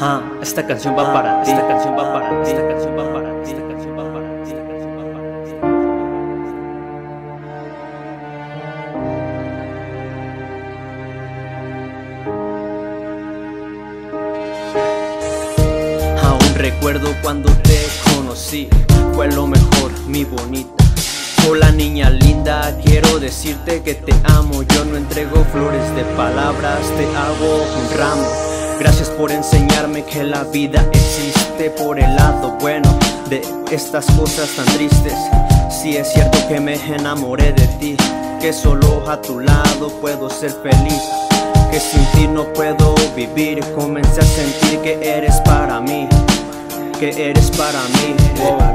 Ah, esta canción va para ti, esta canción va para ti, esta canción va para ti, esta canción va para ti, esta canción va para ti. Aún recuerdo cuando te conocí, fue lo mejor, mi bonita. Hola niña linda, quiero decirte que te amo. Yo no entrego flores de palabras, te hago un ramo. Gracias por enseñarme que la vida existe por el lado bueno de estas cosas tan tristes. Si es cierto que me enamoré de ti, que solo a tu lado puedo ser feliz. Que sin ti no puedo vivir, comencé a sentir que eres para mí, que eres para mí. Oh,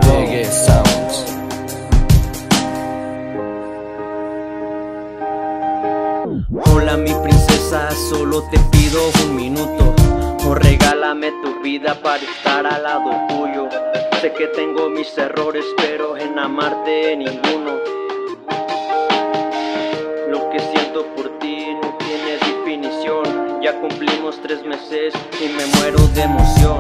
Hola mi princesa, solo te pido un minuto. O regálame tu vida para estar al lado tuyo. Sé que tengo mis errores, pero en amarte ninguno. Lo que siento por ti no tiene definición. Ya cumplimos tres meses y me muero de emoción.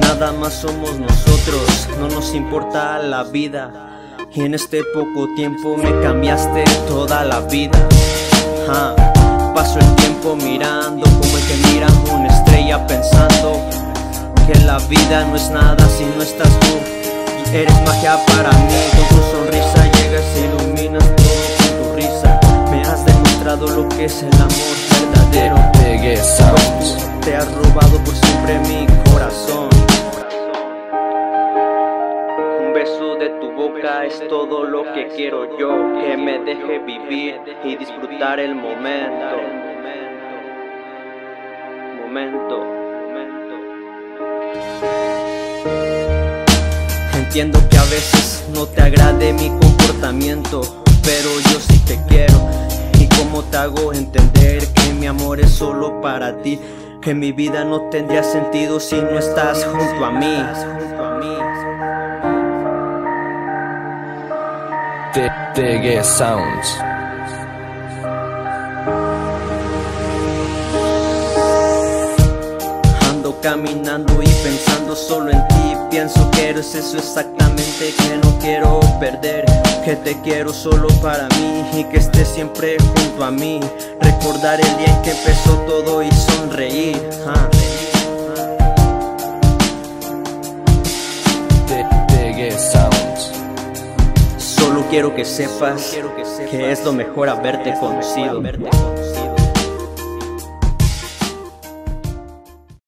Nada más somos nosotros, no nos importa la vida. Y en este poco tiempo me cambiaste toda la vida. Paso el tiempo mirando como el que mira una estrella pensando que la vida no es nada si no estás tú. Y eres magia para mí, con tu sonrisa llegas e iluminas todo con tu risa. Me has demostrado lo que es el amor verdadero. Te has robado por siempre mi corazón. Beso de tu boca es todo lo que quiero yo, que me deje vivir y disfrutar el momento. Momento. Entiendo que a veces no te agrade mi comportamiento, pero yo sí te quiero. Y cómo te hago entender que mi amor es solo para ti, que mi vida no tendría sentido si no estás junto a mí. Reggae Sounds. Ando caminando y pensando solo en ti Pienso que eres eso exactamente que no quiero perder Que te quiero solo para mí y que estés siempre junto a mí Recordar el día en que empezó todo y sonreír ah. Sounds. Quiero que sepas que es lo mejor haberte conocido